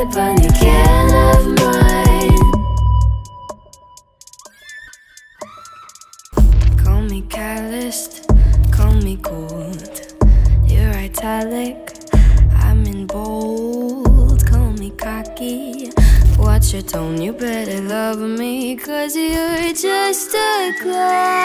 it, but you can't have mine. Call me calloused, call me cold. You're italic, I'm in bold. Call me cocky. Watch your tone, you better love me, cause you're just a clown.